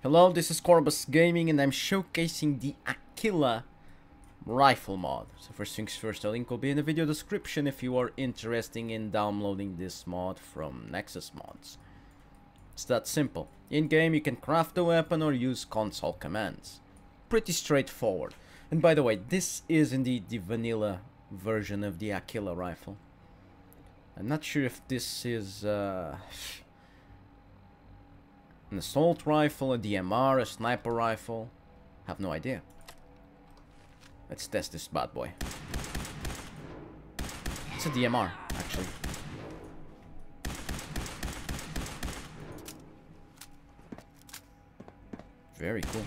Hello, this is Scorbas Gaming and I'm showcasing the Aquila rifle mod. So first things first, the link will be in the video description if you are interested in downloading this mod from Nexus Mods. It's that simple. In-game you can craft a weapon or use console commands. Pretty straightforward. And by the way, this is indeed the vanilla version of the Aquila rifle. I'm not sure if this is... Uh, an assault rifle, a DMR, a sniper rifle. Have no idea. Let's test this bad boy. It's a DMR, actually. Very cool.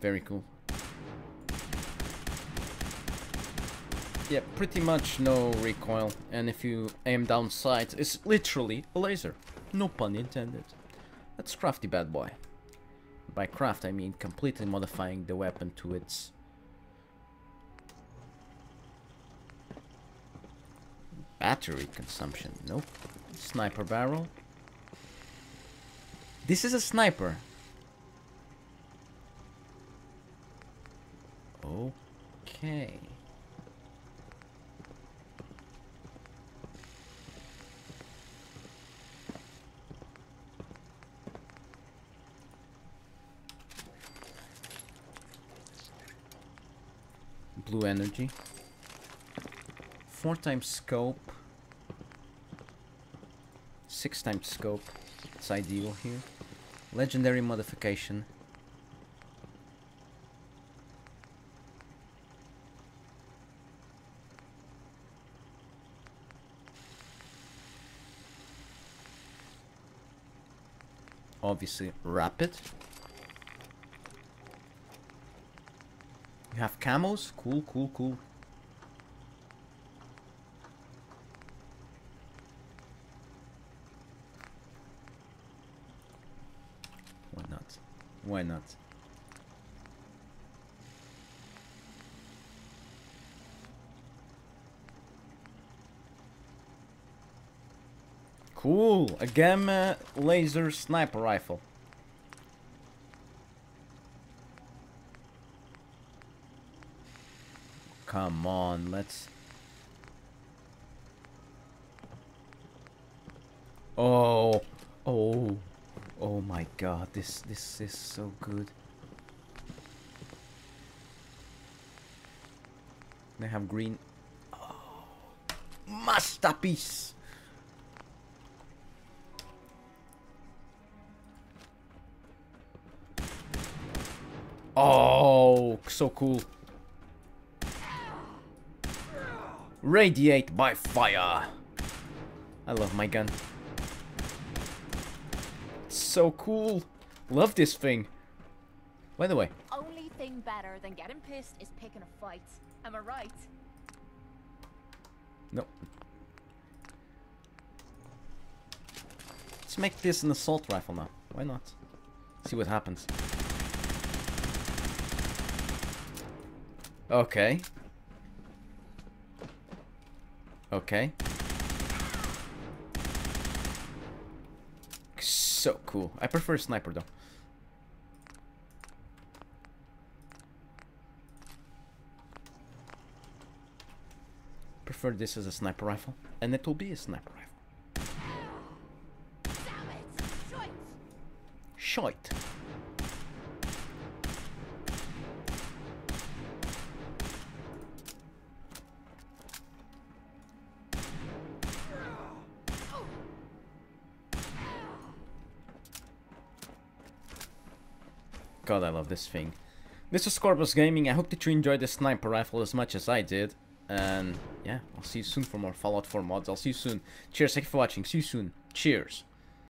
Very cool. Yeah, pretty much no recoil, and if you aim down sights, it's literally a laser. No pun intended. Let's bad boy. By craft, I mean completely modifying the weapon to its... Battery consumption, nope. Sniper barrel. This is a sniper. Okay. Blue energy. Four times scope. Six times scope. It's ideal here. Legendary modification. Obviously rapid. You have camos? Cool, cool, cool. Why not? Why not? Cool, a gamma uh, laser sniper rifle. Come on, let's... Oh, oh, oh my god, this, this is so good. They have green. Oh, masterpiece! Oh, so cool. Radiate by fire. I love my gun. It's so cool. Love this thing. By the way. Only thing better than getting pissed is picking a fight. Am I right? No. Let's make this an assault rifle now. Why not? See what happens. Okay. Okay. So cool. I prefer sniper though. Prefer this as a sniper rifle. And it will be a sniper rifle. Shite. God, I love this thing. This was Scorbas Gaming. I hope that you enjoyed the sniper rifle as much as I did. And yeah, I'll see you soon for more Fallout 4 mods. I'll see you soon. Cheers, thank you for watching. See you soon. Cheers.